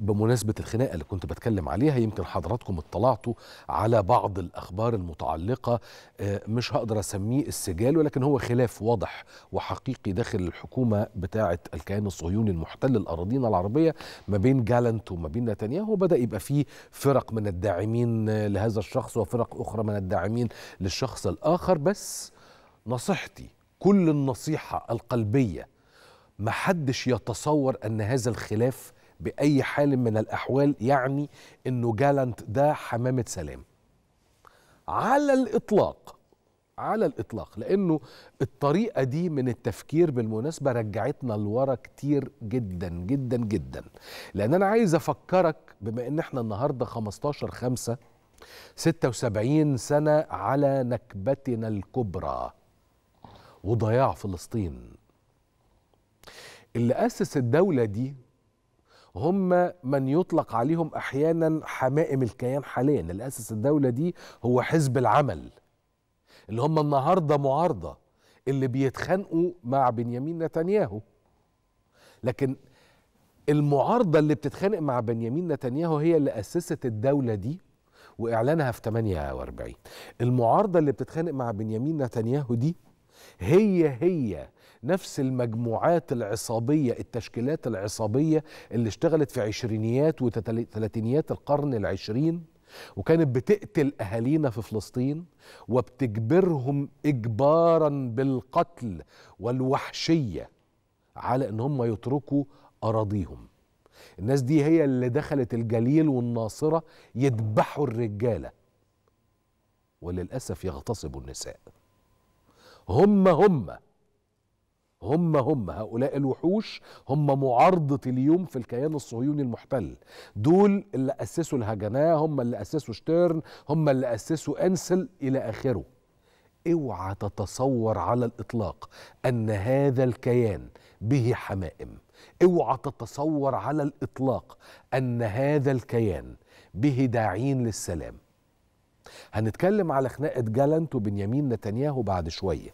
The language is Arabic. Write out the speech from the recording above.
بمناسبة الخناقة اللي كنت بتكلم عليها يمكن حضراتكم اطلعتوا على بعض الأخبار المتعلقة مش هقدر أسميه السجال ولكن هو خلاف واضح وحقيقي داخل الحكومة بتاعة الكيان الصهيوني المحتل الأراضين العربية ما بين جالنت وما بين نتنياهو. بدأ يبقى فيه فرق من الداعمين لهذا الشخص وفرق أخرى من الداعمين للشخص الآخر. بس نصيحتي كل النصيحة القلبية محدش يتصور أن هذا الخلاف بأي حال من الأحوال يعني أنه جالنت ده حمامة سلام. على الإطلاق على الإطلاق لأنه الطريقة دي من التفكير بالمناسبة رجعتنا لورا كتير جدا جدا جدا. لأن أنا عايز أفكرك بما أن إحنا النهاردة 15 خمسة 76 سنة على نكبتنا الكبرى وضياع فلسطين. اللي أسس الدولة دي هم من يطلق عليهم أحيانا حمائم الكيان حاليا. اللي أسس الدولة دي هو حزب العمل اللي هم النهاردة معارضة اللي بيتخانقوا مع بنيامين نتنياهو. لكن المعارضة اللي بتتخانق مع بنيامين نتنياهو هي اللي أسست الدولة دي وإعلانها في 48 المعارضة اللي بتتخانق مع بنيامين نتنياهو دي هي هي نفس المجموعات العصابية التشكيلات العصابية اللي اشتغلت في عشرينيات وثلاثينيات القرن العشرين وكانت بتقتل أهالينا في فلسطين وبتجبرهم إجبارا بالقتل والوحشية على أن هم يتركوا أراضيهم. الناس دي هي اللي دخلت الجليل والناصرة يذبحوا الرجالة. وللأسف يغتصبوا النساء. هم هم. هم هم. هؤلاء الوحوش هم معارضة اليوم في الكيان الصهيوني المحتل. دول اللي أسسوا الهجناء هم اللي أسسوا شتيرن هم اللي أسسوا أنسل إلى آخره. اوعى تتصور على الإطلاق أن هذا الكيان به حمائم. اوعى تتصور على الإطلاق أن هذا الكيان به داعين للسلام. هنتكلم على خناقة جالنت وبنيامين نتنياهو بعد شوية.